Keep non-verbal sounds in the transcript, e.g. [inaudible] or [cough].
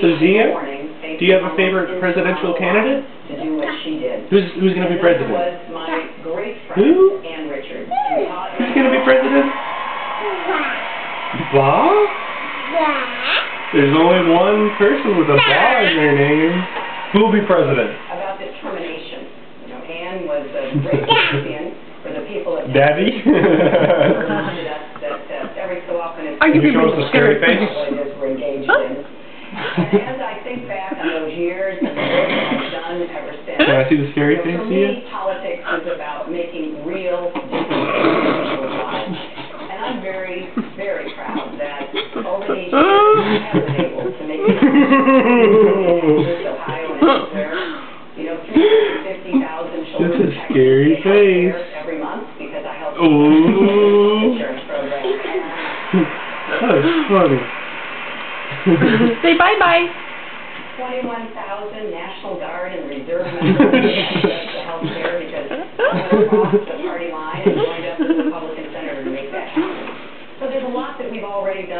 So Zia, morning, do you have a favorite presidential candidate? To do what she did. Who's who's gonna be president? Was my great Who? friend, Ann Richards. who taught me Who's gonna be president? Ba? There's only one person with a ba in their name. Who will be president? About determination. You know, Ann was a great [laughs] champion for the people of Daddy? that uh, every so often Are you you being the scary scared? face? what it is we're engaged in. And as [laughs] I think back on those years and the work I've done ever since, Can I see the scary you know, face, for me, politics is about making real differences lives. And I'm very, very proud that over these years, I have been able to make a difference in Ohio and elsewhere. You know, 350,000 children That's a scary get health care face. every month because I help [laughs] program. [laughs] That is funny. [laughs] Say bye bye. 21,000 National Guard and Reserve members access to health care because I the party line and joined up with a Republican senator to make that happen. So there's a lot that we've already done.